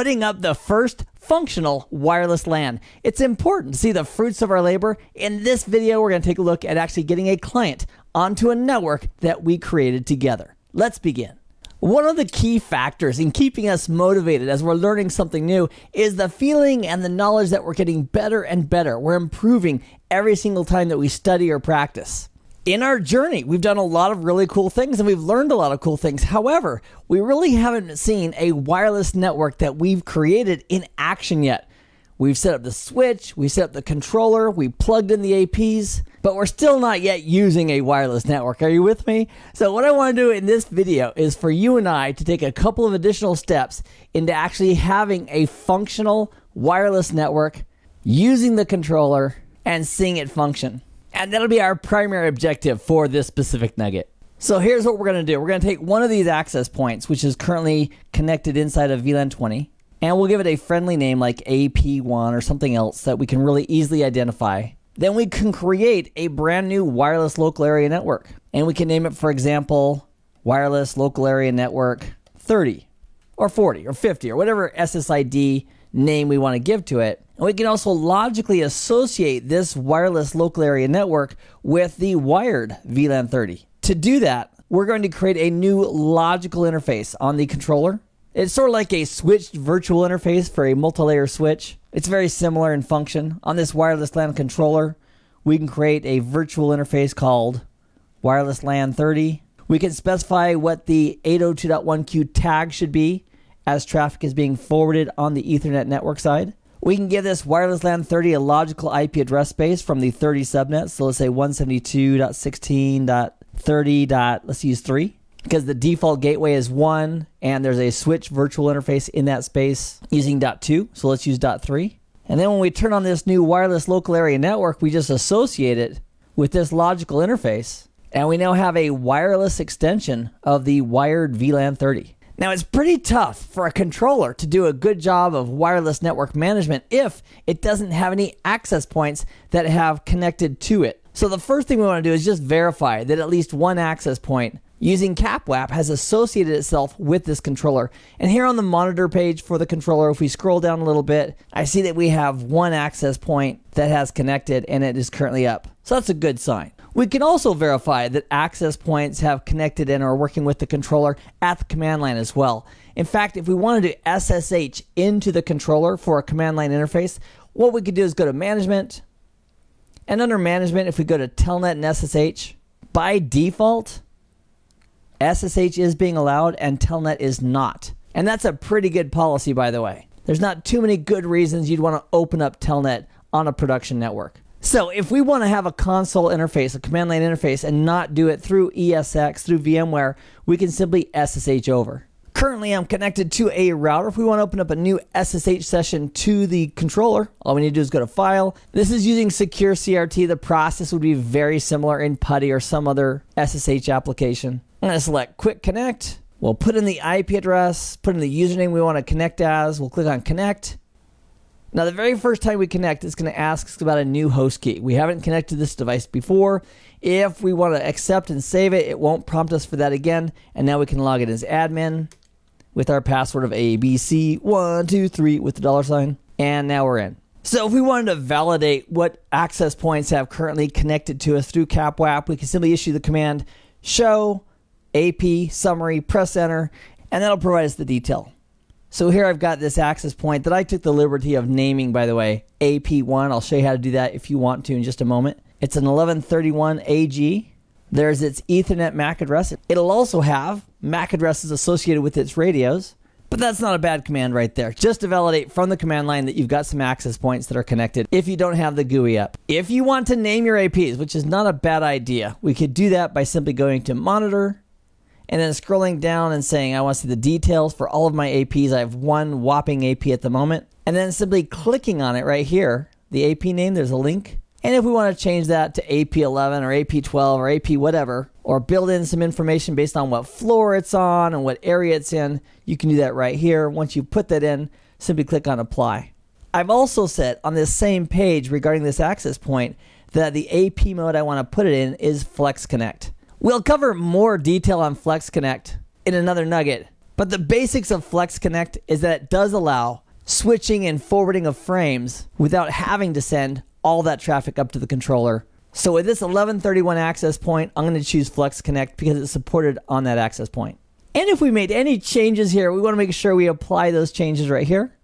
putting up the first functional wireless LAN. It's important to see the fruits of our labor. In this video, we're going to take a look at actually getting a client onto a network that we created together. Let's begin. One of the key factors in keeping us motivated as we're learning something new is the feeling and the knowledge that we're getting better and better. We're improving every single time that we study or practice in our journey, we've done a lot of really cool things and we've learned a lot of cool things. However, we really haven't seen a wireless network that we've created in action yet. We've set up the switch, we set up the controller, we plugged in the APs, but we're still not yet using a wireless network. Are you with me? So, what I want to do in this video is for you and I to take a couple of additional steps into actually having a functional wireless network using the controller and seeing it function. And that'll be our primary objective for this specific nugget. So here's what we're going to do. We're going to take one of these access points, which is currently connected inside of VLAN 20, and we'll give it a friendly name like AP1 or something else that we can really easily identify. Then we can create a brand new wireless local area network. And we can name it, for example, Wireless Local Area Network 30 or 40 or 50 or whatever SSID name we want to give to it. And we can also logically associate this wireless local area network with the wired VLAN 30. To do that, we're going to create a new logical interface on the controller. It's sort of like a switched virtual interface for a multi-layer switch. It's very similar in function. On this wireless LAN controller, we can create a virtual interface called wireless LAN 30. We can specify what the 802.1q tag should be as traffic is being forwarded on the Ethernet network side. We can give this wireless LAN 30 a logical IP address space from the 30 subnet. So let's say 172.16.30. Let's use 3 because the default gateway is 1 and there's a switch virtual interface in that space using dot 2. So let's use dot 3. And then when we turn on this new wireless local area network, we just associate it with this logical interface. And we now have a wireless extension of the wired VLAN 30. Now, it's pretty tough for a controller to do a good job of wireless network management if it doesn't have any access points that have connected to it. So, the first thing we want to do is just verify that at least one access point using CapWAP has associated itself with this controller. And here on the monitor page for the controller, if we scroll down a little bit, I see that we have one access point that has connected and it is currently up. So that's a good sign. We can also verify that access points have connected and are working with the controller at the command line as well. In fact, if we wanted to SSH into the controller for a command line interface, what we could do is go to management. And under management, if we go to telnet and SSH, by default, SSH is being allowed and telnet is not. And that's a pretty good policy, by the way. There's not too many good reasons you'd want to open up telnet on a production network. So if we want to have a console interface, a command line interface, and not do it through ESX, through VMware, we can simply SSH over. Currently, I'm connected to a router. If we want to open up a new SSH session to the controller, all we need to do is go to File. This is using Secure CRT. The process would be very similar in PuTTY or some other SSH application. I'm going to select Quick Connect. We'll put in the IP address, put in the username we want to connect as. We'll click on Connect. Now, the very first time we connect, it's going to ask us about a new host key. We haven't connected this device before. If we want to accept and save it, it won't prompt us for that again. And now we can log in as admin with our password of ABC123 with the dollar sign. And now we're in. So if we wanted to validate what access points have currently connected to us through CapWAP, we can simply issue the command show AP summary, press enter, and that'll provide us the detail. So here I've got this access point that I took the liberty of naming, by the way, AP1. I'll show you how to do that if you want to in just a moment. It's an 1131 AG. There's its Ethernet MAC address. It'll also have MAC addresses associated with its radios, but that's not a bad command right there. Just to validate from the command line that you've got some access points that are connected if you don't have the GUI up. If you want to name your APs, which is not a bad idea, we could do that by simply going to Monitor, and then scrolling down and saying, I want to see the details for all of my APs. I have one whopping AP at the moment. And then simply clicking on it right here, the AP name, there's a link. And if we want to change that to AP11 or AP12 or AP whatever, or build in some information based on what floor it's on and what area it's in, you can do that right here. Once you put that in, simply click on apply. I've also set on this same page regarding this access point that the AP mode I want to put it in is Flex Connect. We'll cover more detail on Flex Connect in another nugget, But the basics of Flex Connect is that it does allow switching and forwarding of frames without having to send all that traffic up to the controller. So with this 1131 access point, I'm going to choose Flex Connect because it's supported on that access point. And if we made any changes here, we want to make sure we apply those changes right here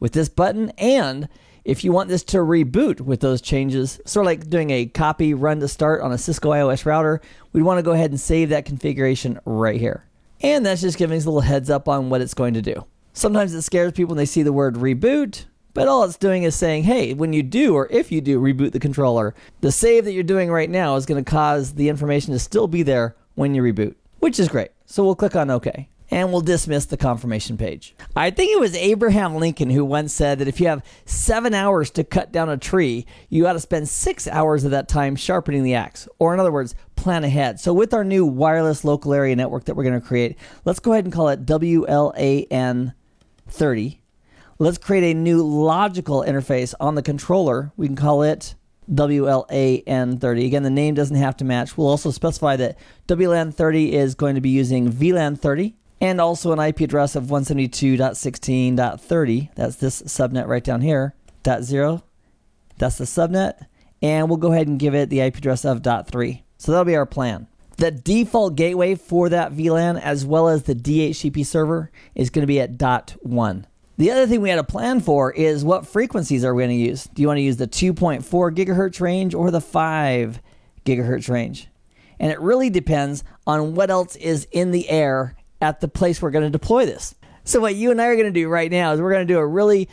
with this button. And if you want this to reboot with those changes, sort of like doing a copy run to start on a Cisco IOS router, we'd want to go ahead and save that configuration right here. And that's just giving us a little heads up on what it's going to do. Sometimes it scares people when they see the word reboot, but all it's doing is saying, hey, when you do or if you do reboot the controller, the save that you're doing right now is going to cause the information to still be there when you reboot, which is great. So we'll click on OK and we'll dismiss the confirmation page. I think it was Abraham Lincoln who once said that if you have seven hours to cut down a tree, you ought to spend six hours of that time sharpening the axe. Or, in other words, plan ahead. So, with our new wireless local area network that we're going to create, let's go ahead and call it WLAN 30. Let's create a new logical interface on the controller. We can call it WLAN30. Again, the name doesn't have to match. We'll also specify that WLAN30 is going to be using VLAN30 and also an IP address of 172.16.30. That's this subnet right down here. Dot zero. That's the subnet. And we'll go ahead and give it the IP address of dot three. So that'll be our plan. The default gateway for that VLAN as well as the DHCP server is going to be at dot one. The other thing we had a plan for is what frequencies are we going to use? Do you want to use the 2.4 gigahertz range or the 5 gigahertz range? And it really depends on what else is in the air at the place we're going to deploy this. So, what you and I are going to do right now is we're going to do a really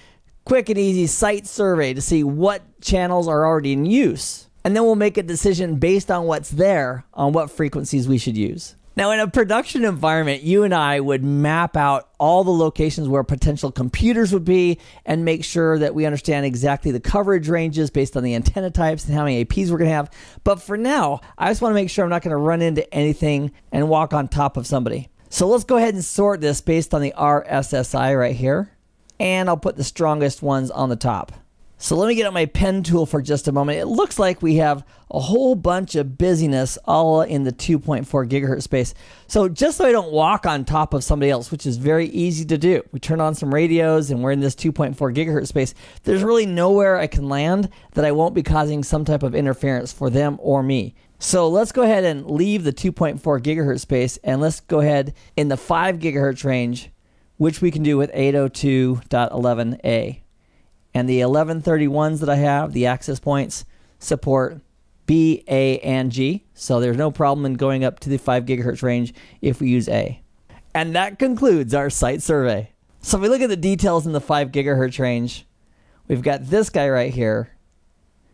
quick and easy site survey to see what channels are already in use. And then we'll make a decision based on what's there on what frequencies we should use. Now, in a production environment, you and I would map out all the locations where potential computers would be and make sure that we understand exactly the coverage ranges based on the antenna types and how many APs we're going to have. But for now, I just want to make sure I'm not going to run into anything and walk on top of somebody. So let's go ahead and sort this based on the RSSI right here. And I'll put the strongest ones on the top. So let me get out my pen tool for just a moment. It looks like we have a whole bunch of busyness all in the 2.4 gigahertz space. So just so I don't walk on top of somebody else, which is very easy to do, we turn on some radios and we're in this 2.4 gigahertz space. There's really nowhere I can land that I won't be causing some type of interference for them or me. So let's go ahead and leave the 2.4 gigahertz space and let's go ahead in the 5 gigahertz range, which we can do with 802.11a. And the 1131s that I have, the access points, support B, A, and G. So there's no problem in going up to the 5 gigahertz range if we use A. And that concludes our site survey. So if we look at the details in the 5 gigahertz range, we've got this guy right here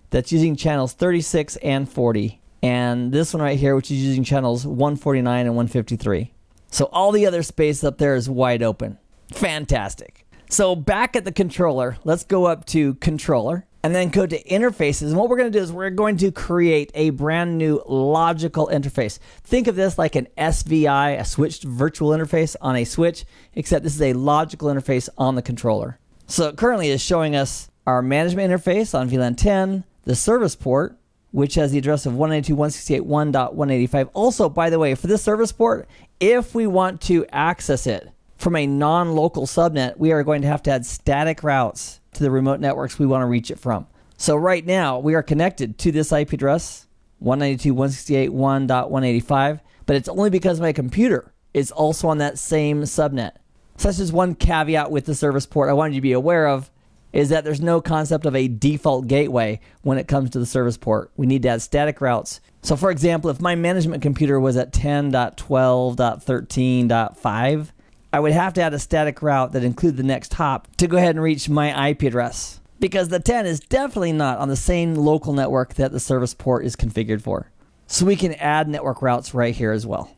that's using channels 36 and 40. And this one right here, which is using channels 149 and 153. So all the other space up there is wide open. Fantastic. So back at the controller, let's go up to controller and then go to interfaces. And what we're going to do is we're going to create a brand new logical interface. Think of this like an SVI, a switched virtual interface on a switch, except this is a logical interface on the controller. So it currently is showing us our management interface on VLAN 10, the service port, which has the address of 192.168.1.185. Also, by the way, for this service port, if we want to access it, from a non local subnet, we are going to have to add static routes to the remote networks we want to reach it from. So right now, we are connected to this IP address, 192.168.1.185, but it's only because my computer is also on that same subnet. So that's just one caveat with the service port I wanted you to be aware of is that there's no concept of a default gateway when it comes to the service port. We need to add static routes. So for example, if my management computer was at 10.12.13.5, I would have to add a static route that included the next hop to go ahead and reach my IP address because the 10 is definitely not on the same local network that the service port is configured for. So we can add network routes right here as well.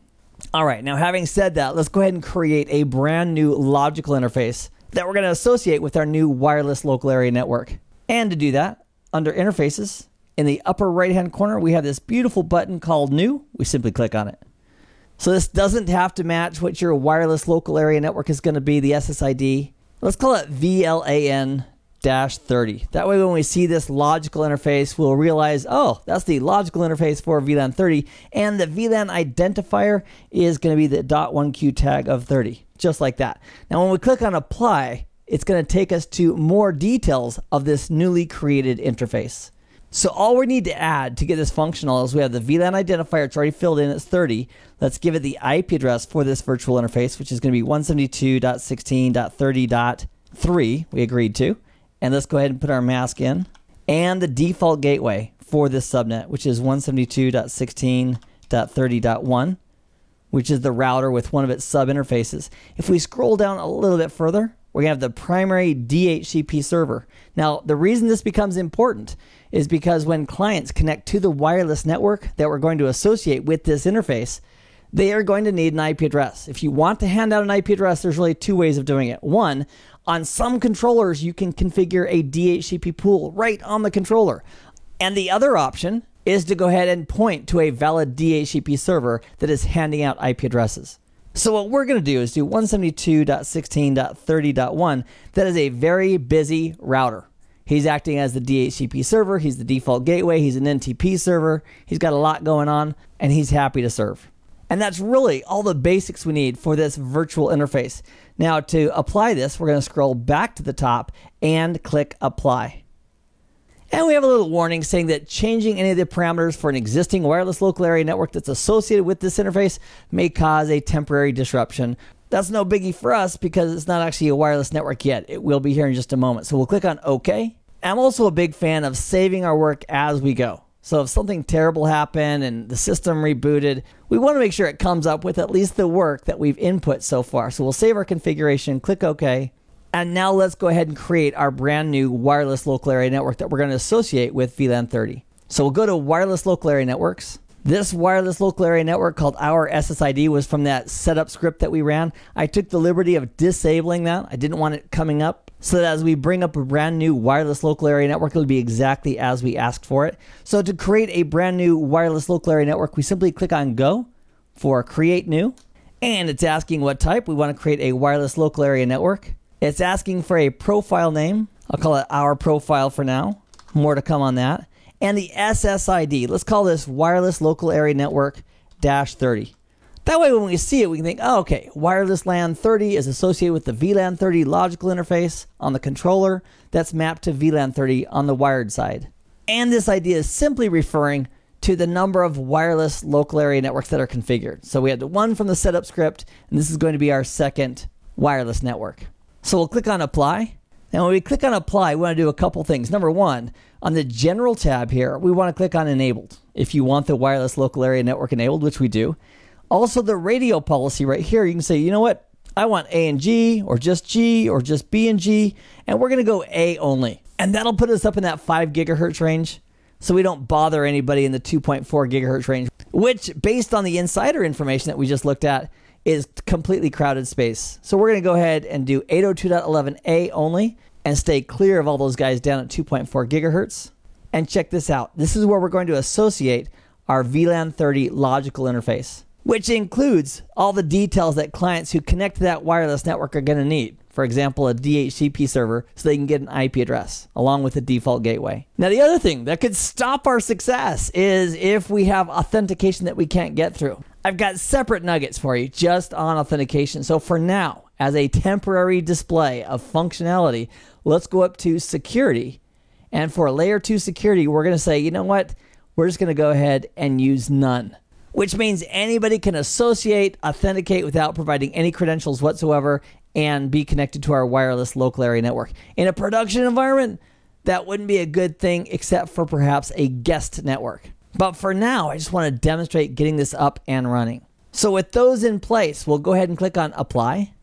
All right, now having said that, let's go ahead and create a brand new logical interface that we're going to associate with our new wireless local area network. And to do that, under interfaces, in the upper right hand corner, we have this beautiful button called New. We simply click on it. So this doesn't have to match what your wireless local area network is going to be, the SSID. Let's call it VLAN 30. That way, when we see this logical interface, we'll realize, oh, that's the logical interface for VLAN 30. And the VLAN identifier is going to be the .1Q tag of 30. Just like that. Now, when we click on apply, it's going to take us to more details of this newly created interface. So all we need to add to get this functional is we have the VLAN identifier. It's already filled in. It's 30. Let's give it the IP address for this virtual interface, which is going to be 172.16.30.3. We agreed to. And let's go ahead and put our mask in. And the default gateway for this subnet, which is 172.16.30.1, which is the router with one of its sub interfaces. If we scroll down a little bit further, to have the primary DHCP server. Now, the reason this becomes important is because when clients connect to the wireless network that we're going to associate with this interface, they are going to need an IP address. If you want to hand out an IP address, there's really two ways of doing it. One, on some controllers, you can configure a DHCP pool right on the controller. And the other option is to go ahead and point to a valid DHCP server that is handing out IP addresses. So what we're going to do is do 172.16.30.1. That is a very busy router. He's acting as the DHCP server. He's the default gateway. He's an NTP server. He's got a lot going on, and he's happy to serve. And that's really all the basics we need for this virtual interface. Now, to apply this, we're going to scroll back to the top and click Apply. And we have a little warning saying that changing any of the parameters for an existing wireless local area network that's associated with this interface may cause a temporary disruption. That's no biggie for us because it's not actually a wireless network yet. It will be here in just a moment. So we'll click on OK. I'm also a big fan of saving our work as we go. So if something terrible happened and the system rebooted, we want to make sure it comes up with at least the work that we've input so far. So we'll save our configuration, click OK, and now let's go ahead and create our brand new wireless local area network that we're going to associate with VLAN 30. So we'll go to wireless local area networks. This wireless local area network called our SSID was from that setup script that we ran. I took the liberty of disabling that. I didn't want it coming up so that as we bring up a brand new wireless local area network, it'll be exactly as we asked for it. So to create a brand new wireless local area network, we simply click on go for create new. And it's asking what type. We want to create a wireless local area network. It's asking for a profile name. I'll call it our profile for now. More to come on that. And the SSID. Let's call this wireless local area network dash 30. That way, when we see it, we can think, oh, okay, wireless LAN 30 is associated with the VLAN 30 logical interface on the controller that's mapped to VLAN 30 on the wired side. And this idea is simply referring to the number of wireless local area networks that are configured. So we had the one from the setup script, and this is going to be our second wireless network. So we'll click on apply. And when we click on apply, we want to do a couple things. Number one, on the general tab here, we want to click on enabled if you want the wireless local area network enabled, which we do. Also, the radio policy right here, you can say, you know what? I want A and G, or just G, or just B and G, and we're going to go A only. And that'll put us up in that 5 gigahertz range so we don't bother anybody in the 2.4 gigahertz range, which, based on the inSSIDer information that we just looked at, is completely crowded space. So we're going to go ahead and do 802.11a only and stay clear of all those guys down at 2.4 gigahertz. And check this out. This is where we're going to associate our VLAN 30 logical interface, which includes all the details that clients who connect to that wireless network are going to need. For example, a DHCP server so they can get an IP address along with the default gateway. Now, the other thing that could stop our success is if we have authentication that we can't get through. I've got separate nuggets for you just on authentication. So for now, as a temporary display of functionality, let's go up to security. And for layer two security, we're going to say, you know what? We're just going to go ahead and use none, which means anybody can associate, authenticate without providing any credentials whatsoever and be connected to our wireless local area network. In a production environment, that wouldn't be a good thing except for perhaps a guest network. But for now, I just want to demonstrate getting this up and running. So with those in place, we'll go ahead and click on apply.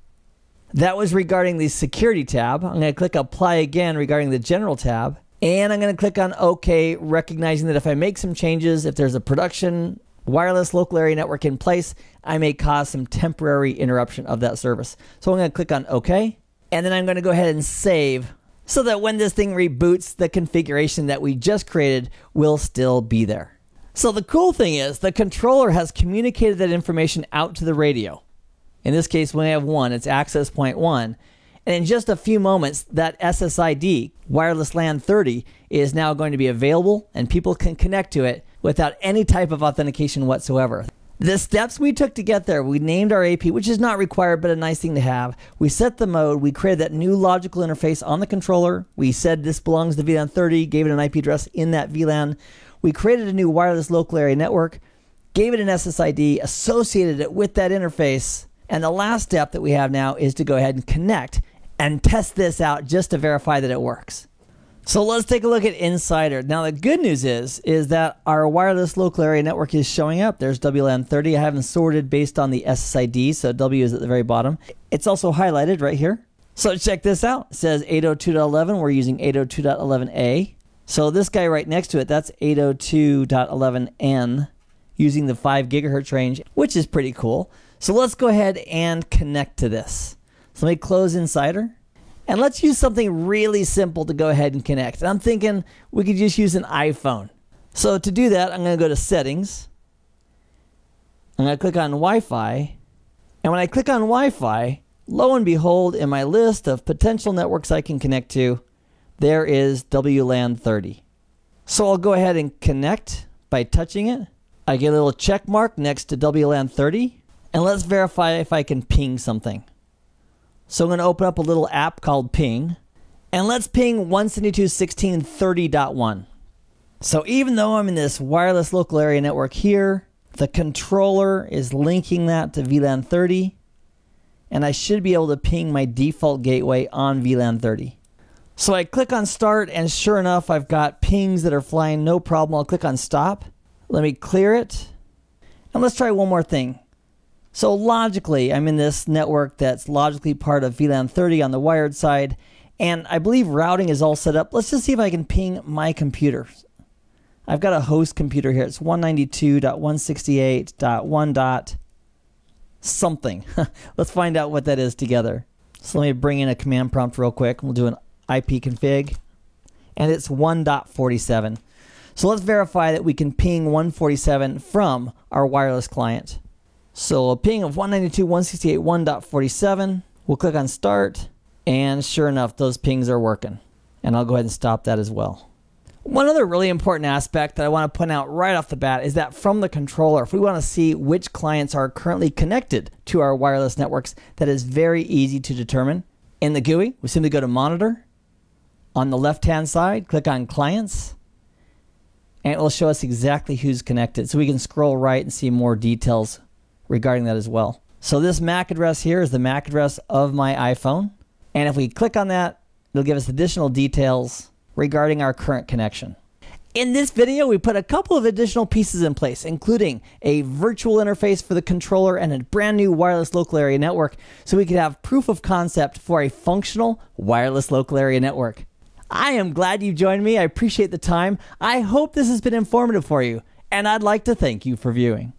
That was regarding the security tab. I'm going to click apply again regarding the general tab. And I'm going to click on OK, recognizing that if I make some changes, if there's a production wireless local area network in place, I may cause some temporary interruption of that service. So I'm going to click on OK. And then I'm going to go ahead and save so that when this thing reboots, the configuration that we just created will still be there. So the cool thing is the controller has communicated that information out to the radio. In this case, we have one, it's access point one. And in just a few moments, that SSID, wireless LAN 30, is now going to be available and people can connect to it without any type of authentication whatsoever. The steps we took to get there, we named our AP, which is not required but a nice thing to have. We set the mode, we created that new logical interface on the controller. We said this belongs to VLAN 30, gave it an IP address in that VLAN. We created a new wireless local area network, gave it an SSID, associated it with that interface. And the last step that we have now is to go ahead and connect and test this out just to verify that it works. So let's take a look at inSSIDer. Now the good news is is that our wireless local area network is showing up. There's WLAN 30. I haven't sorted based on the SSID, so W is at the very bottom. It's also highlighted right here. So check this out. It says 802.11. We're using 802.11a. So this guy right next to it, that's 802.11n using the 5 gigahertz range, which is pretty cool. So let's go ahead and connect to this. So let me close inSSIDer. And let's use something really simple to go ahead and connect. And I'm thinking we could just use an iPhone. So to do that, I'm going to go to Settings. I'm going to click on Wi Fi. And when I click on Wi Fi, lo and behold, in my list of potential networks I can connect to, there is WLAN 30. So I'll go ahead and connect by touching it. I get a little check mark next to WLAN 30. And let's verify if I can ping something. So I'm going to open up a little app called Ping. And let's ping 172.16.30.1. So even though I'm in this wireless local area network here, the controller is linking that to VLAN 30. And I should be able to ping my default gateway on VLAN 30. So I click on start, and sure enough, I've got pings that are flying, no problem. I'll click on stop. Let me clear it. And let's try one more thing. So logically, I'm in this network that's logically part of VLAN 30 on the wired side, and I believe routing is all set up. Let's just see if I can ping my computer. I've got a host computer here. It's 192.168.1. dot something. Let's find out what that is together. So let me bring in a command prompt real quick. We'll do an IP config, and it's 1.47. So let's verify that we can ping 147 from our wireless client. So a ping of 192.168.1.47. We'll click on start, and sure enough, those pings are working. And I'll go ahead and stop that as well. One other really important aspect that I want to point out right off the bat is that from the controller, if we want to see which clients are currently connected to our wireless networks, that is very easy to determine. In the GUI, we simply go to Monitor. On the left hand side, click on Clients, and it will show us exactly who's connected. So we can scroll right and see more details regarding that as well. So this MAC address here is the MAC address of my iPhone. And if we click on that, it'll give us additional details regarding our current connection. In this video, we put a couple of additional pieces in place, including a virtual interface for the controller and a brand new wireless local area network, so we could have proof of concept for a functional wireless local area network. I am glad you joined me. I appreciate the time. I hope this has been informative for you, and I'd like to thank you for viewing.